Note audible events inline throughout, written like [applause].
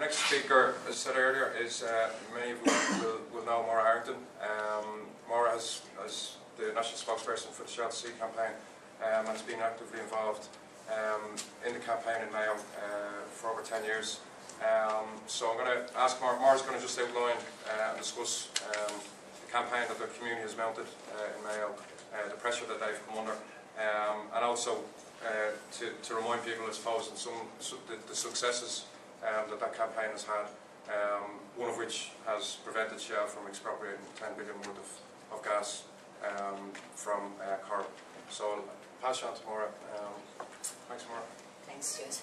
next speaker, as I said earlier, is uh, many of you will, will know Maura Harrington. Um, Maura as the national spokesperson for the Shell Sea campaign um, and has been actively involved um, in the campaign in Mayo uh, for over 10 years. Um, so I'm going to ask Maura, Maura's going to just outline uh, and discuss um, the campaign that the community has mounted uh, in Mayo, uh, the pressure that they've come under, um, and also uh, to, to remind people, I suppose, in some the, the successes um, that that campaign has had, um, one of which has prevented Shell from expropriating 10 billion worth of, of gas um, from uh, Corrib. So I'll pass on to Maura. Um, thanks, Maura. Thanks, Stuart.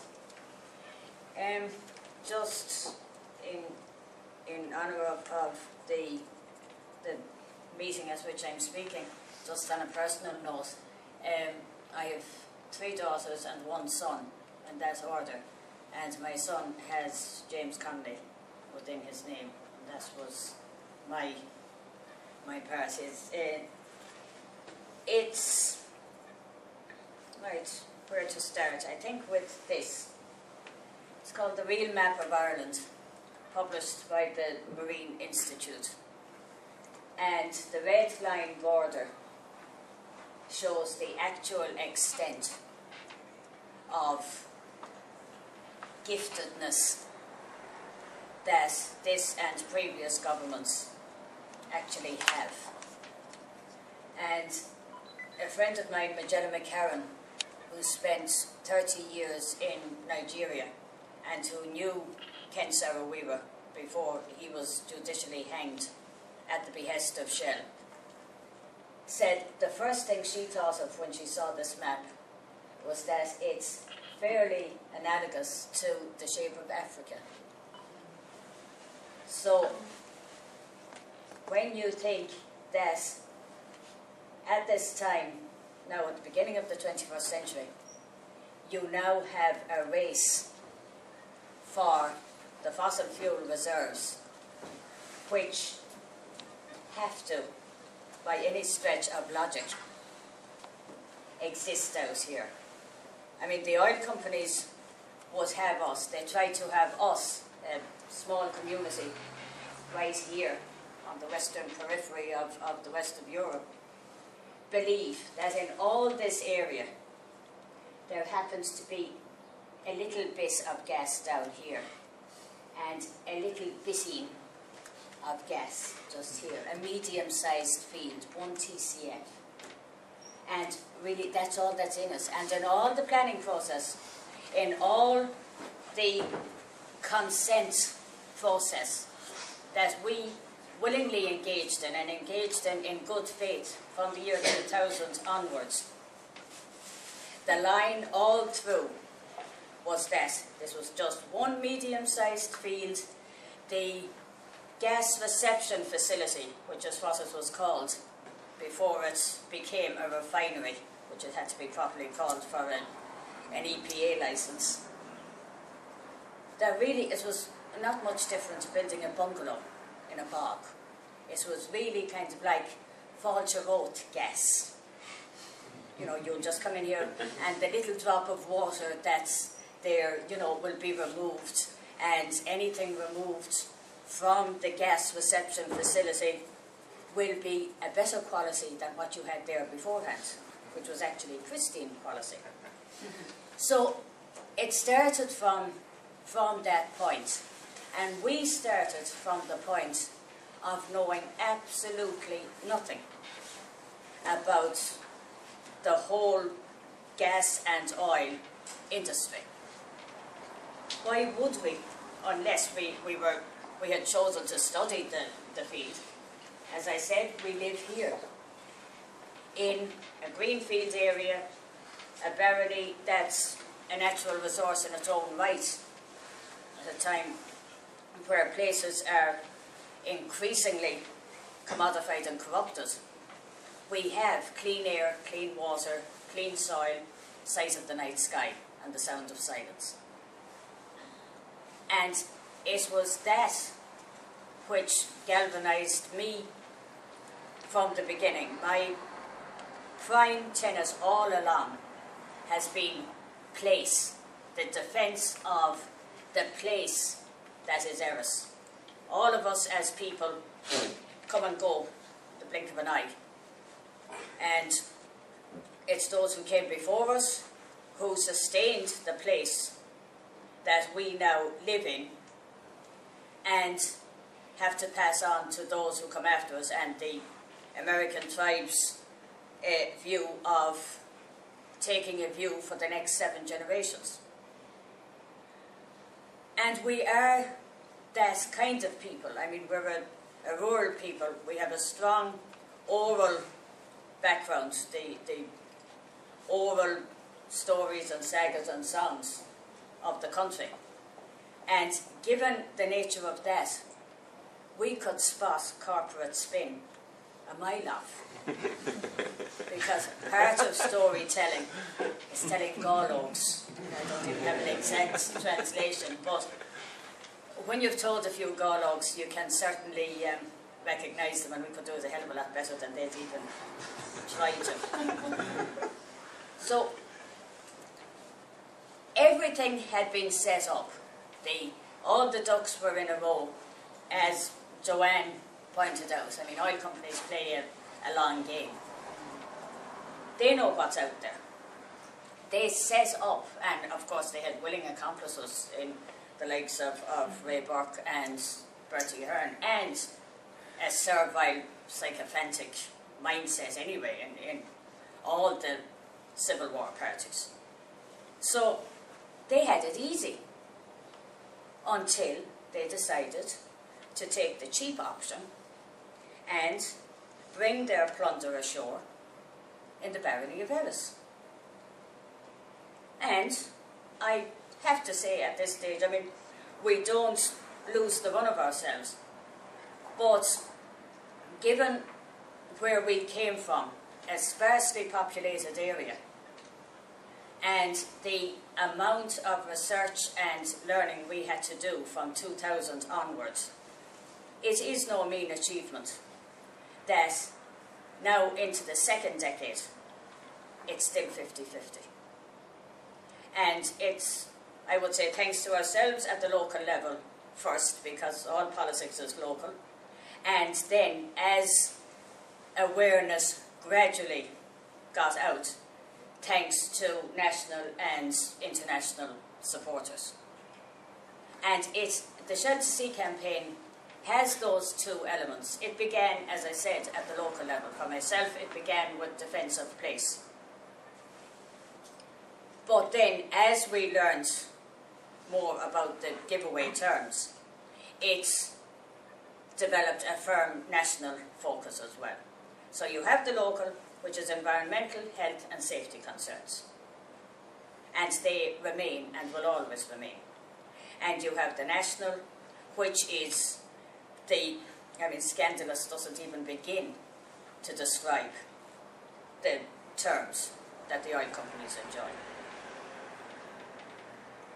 Um, just in in honour of, of the the meeting at which I'm speaking, just on a personal note, um, I have three daughters and one son in that order, and my son has James Connolly within his name. And that was my my part. Uh, it's right where to start? I think with this. It's called The Real Map of Ireland, published by the Marine Institute. And the red line border shows the actual extent of giftedness that this and previous governments actually have. And a friend of mine, Majella McCarron, who spent 30 years in Nigeria and who knew Ken Saro-Wiwa before he was judicially hanged at the behest of Shell, said the first thing she thought of when she saw this map was that it's fairly analogous to the shape of Africa. So, when you think that at this time, now at the beginning of the 21st century, you now have a race for the fossil fuel reserves, which have to, by any stretch of logic, exist out here. I mean, the oil companies would have us. They try to have us, a small community, right here on the western periphery of, of the west of Europe, believe that in all this area there happens to be a little bit of gas down here and a little bitting of gas just here, a medium-sized field, 1 TCF. And really, that's all that's in us. And in all the planning process, in all the consent process that we willingly engaged in and engaged in in good faith from the year 2000 onwards, the line all through was that this was just one medium-sized field. The gas reception facility, which is what it was called, before it became a refinery, which it had to be properly called for an, an EPA license. That really, it was not much different to building a bungalow in a park. It was really kind of like Falcher gas. You know, you'll just come in here and the little drop of water that's there, you know, will be removed and anything removed from the gas reception facility will be a better quality than what you had there beforehand, which was actually pristine quality. Mm-hmm. So it started from, from that point, and we started from the point of knowing absolutely nothing about the whole gas and oil industry. Why would we, unless we, we were we had chosen to study the, the field. As I said, we live here in a greenfield area, a barony that's a natural resource in its own right at a time where places are increasingly commodified and corrupted. We have clean air, clean water, clean soil, sight of the night sky and the sound of silence. And it was that which galvanized me from the beginning. My prime tenet all along has been place, the defense of the place that is Erris. All of us as people hmm. come and go, the blink of an eye. And it's those who came before us who sustained the place that we now live in and have to pass on to those who come after us and the American tribes' uh, view of taking a view for the next seven generations. And we are that kind of people. I mean, we're a, a rural people. We have a strong oral background, the, the oral stories and sagas and songs of the country. And given the nature of that, we could spot corporate spin a mile off. because part of storytelling is telling gologs. I don't even have an exact translation, but when you've told a few gologs, you can certainly um, recognise them, and we could do it a hell of a lot better than they'd even try to. so, everything had been set up. The, all the ducks were in a row, as Joanne pointed out. I mean, oil companies play a, a long game. They know what's out there. They set up, and of course they had willing accomplices in the likes of, of Ray Burke and Bertie Ahern, and a servile, sycophantic mindset anyway in, in all the Civil War parties. So they had it easy until they decided to take the cheap option and bring their plunder ashore in the barony of Erris. And I have to say at this stage, I mean, we don't lose the run of ourselves, but given where we came from, a sparsely populated area, and the amount of research and learning we had to do from 2000 onwards, it is no mean achievement that now into the second decade, it's still 50-50. And it's, I would say, thanks to ourselves at the local level first, because all politics is local, and then as awareness gradually got out, thanks to national and international supporters. And it, the Shell to Sea campaign has those two elements. It began, as I said, at the local level. For myself, it began with defence of place. But then, as we learned more about the giveaway terms, it's developed a firm national focus as well. So you have the local, which is environmental, health and safety concerns. And they remain and will always remain. And you have the national, which is the, I mean, scandalous doesn't even begin to describe the terms that the oil companies enjoy.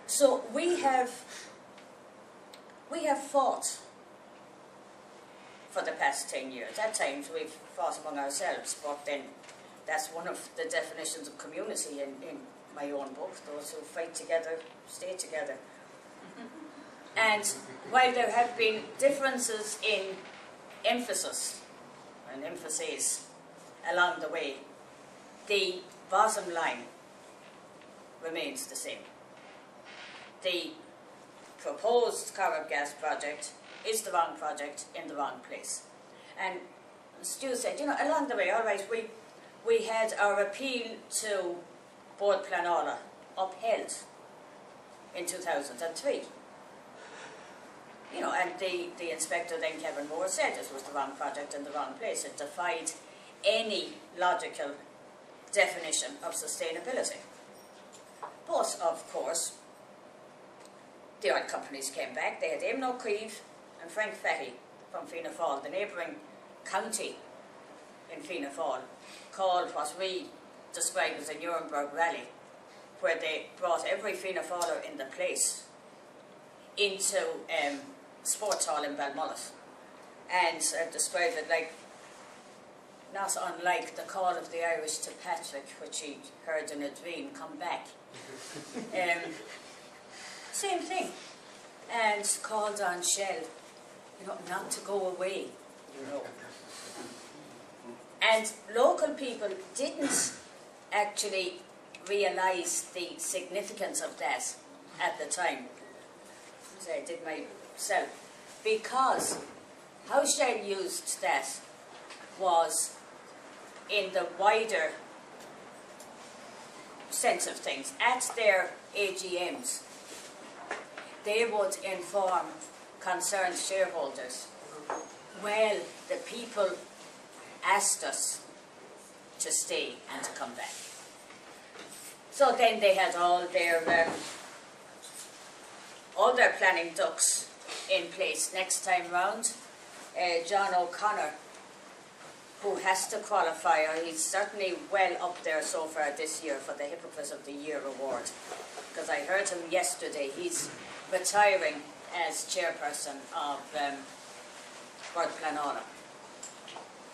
So we have, we have fought for the past 10 years. At times we've fought among ourselves, but then that's one of the definitions of community in, in my own book. Those who fight together stay together. And while there have been differences in emphasis and emphases along the way, the bottom line remains the same. The proposed Corrib gas project is the wrong project in the wrong place. And Stu said, you know, along the way, all right, we, we had our appeal to Bord Pleanála upheld in 2003 you know, and the, the inspector then, Kevin Moore, said it was the wrong project in the wrong place. It defied any logical definition of sustainability. But, of course, the oil companies came back. They had Éamon Ó Cuív and Frank Fahey from Fianna Fáil, the neighbouring county in Fianna Fáil, called what we describe as a Nuremberg rally, where they brought every Fianna Fáiler in the place into um, sports hall in Belmullet and uh, described it like not unlike the call of the Irish to Patrick, which he heard in a dream, come back. [laughs] um, same thing. and called on Shell, you know, not to go away, you know. And local people didn't actually realise the significance of that at the time. So I did myself. Because how Shell used that was in the wider sense of things. At their AGMs, they would inform concerned shareholders, well, the people asked us to stay and to come back. So then they had all their um, all their planning ducks in place next time round. Uh, John O'Connor, who has to qualify, or he's certainly well up there so far this year for the Hypocrite of the Year award. Because I heard him yesterday, he's retiring as chairperson of um, Pleanála.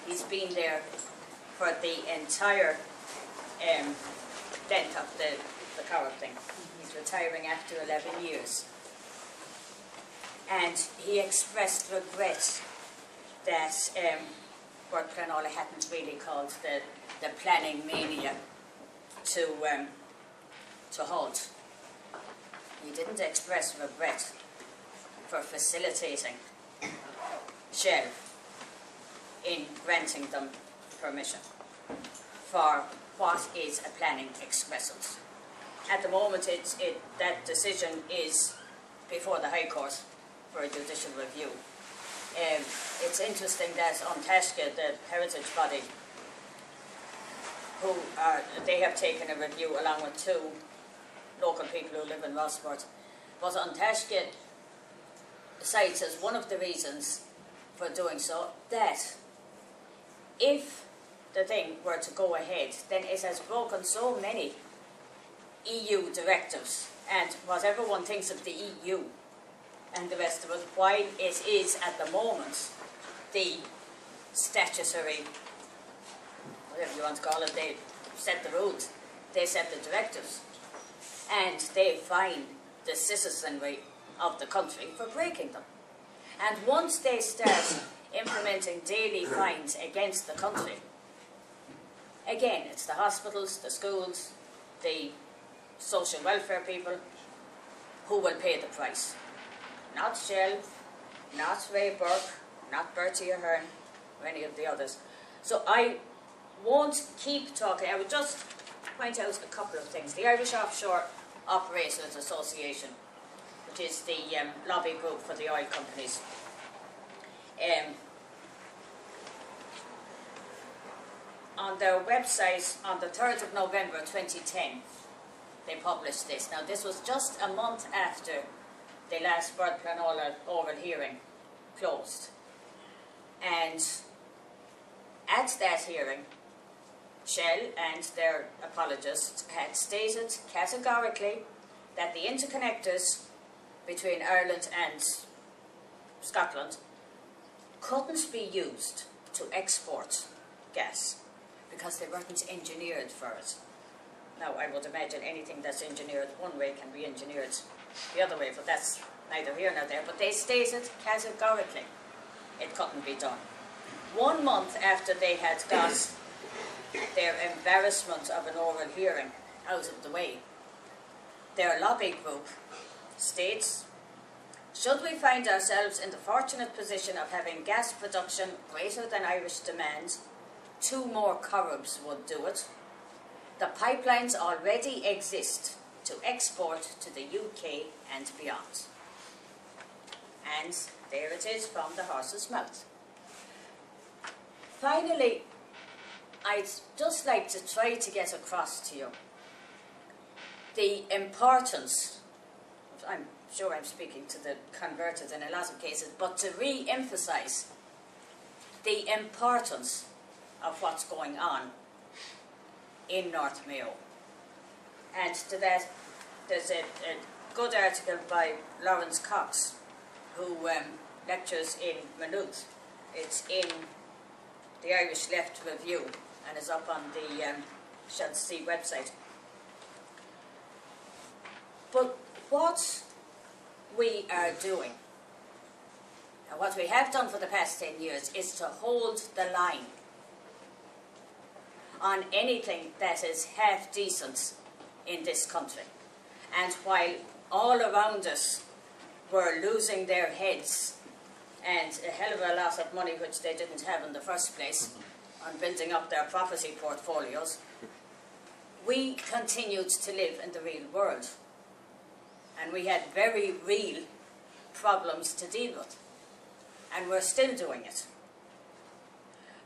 He's been there for the entire um, length of the, the Corrib thing. He's retiring after 11 years. And he expressed regret that um, Bord Pleanála hadn't really called the, the planning mania to, um, to halt. He didn't express regret for facilitating Shell in granting them permission for what is a planning excrescence. At the moment, it, that decision is before the High Court for a judicial review. Um, it's interesting that An Taisce, the heritage body, who are, they have taken a review along with two local people who live in Rossport. But An Taisce cites as one of the reasons for doing so that if the thing were to go ahead, then it has broken so many EU directives and what everyone thinks of the EU and the rest of it, while it is at the moment the statutory, whatever you want to call it, they set the rules, they set the directives, and they fine the citizenry of the country for breaking them. And once they start implementing daily fines against the country, again, it's the hospitals, the schools, the social welfare people who will pay the price. Not Shell, not Ray Burke, not Bertie Ahern, or any of the others. So I won't keep talking. I would just point out a couple of things. The Irish Offshore Operators Association, which is the um, lobby group for the oil companies, um, on their website on the 3rd of November 2010, they published this. Now, this was just a month after the last Bord Pleanála oral hearing closed. And at that hearing, Shell and their apologists had stated categorically that the interconnectors between Ireland and Scotland couldn't be used to export gas because they weren't engineered for it. Now, I would imagine anything that's engineered one way can be engineered the other way, but that's neither here nor there. But they stated categorically it couldn't be done. One month after they had got their embarrassment of an oral hearing out of the way, their lobby group states, should we find ourselves in the fortunate position of having gas production greater than Irish demand, two more Corribs would do it. The pipelines already exist to export to the UK and beyond. And there it is from the horse's mouth. Finally, I'd just like to try to get across to you the importance, I'm sure I'm speaking to the converted in a lot of cases, but to re-emphasise the importance of what's going on in North Mayo. And to that, there's a, a good article by Laurence Cox, who um, lectures in Maynooth. It's in the Irish Left Review and is up on the um, Sea website. But what we are doing, and what we have done for the past 10 years, is to hold the line on anything that is half decent in this country. And while all around us were losing their heads and a hell of a lot of money which they didn't have in the first place on building up their property portfolios, we continued to live in the real world. And we had very real problems to deal with. And we're still doing it.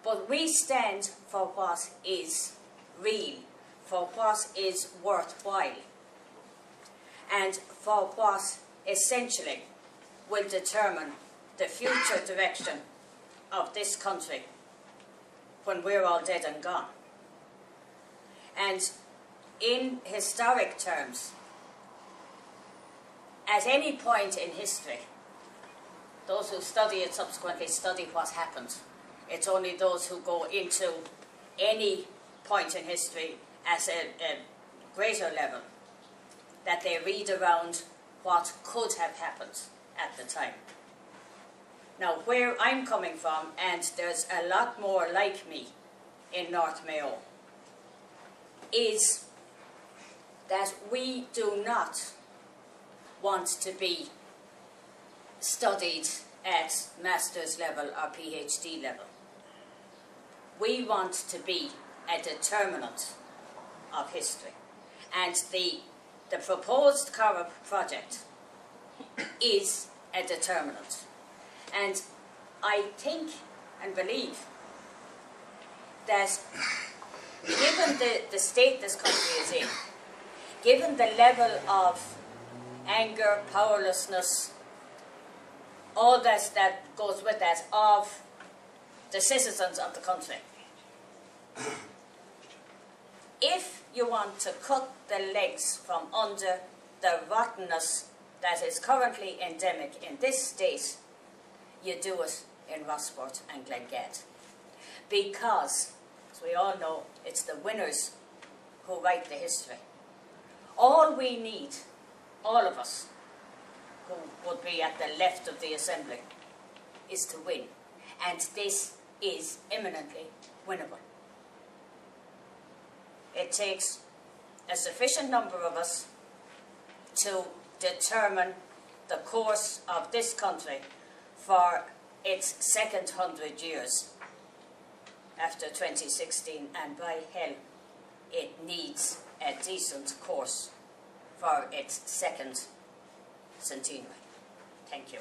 But we stand for what is real, for what is worthwhile, and for what essentially will determine the future direction of this country when we're all dead and gone. And in historic terms, at any point in history, those who study it subsequently study what happened. It's only those who go into any point in history at a, a greater level that they read around what could have happened at the time. Now, where I'm coming from, and there's a lot more like me in North Mayo, is that we do not want to be studied at master's level or PhD level. We want to be a determinant of history. And the, the proposed Corrib project is a determinant. And I think and believe that given the, the state this country is in, given the level of anger, powerlessness, all that, that goes with that of the citizens of the country. If you want to cut the legs from under the rottenness that is currently endemic in this state, you do it in Rossport and Glengad. Because, as we all know, it's the winners who write the history. All we need, all of us, who would be at the left of the assembly, is to win. And this is imminently winnable. It takes a sufficient number of us to determine the course of this country for its second hundred years after 2016 and by hell it needs a decent course for its second centenary. Thank you.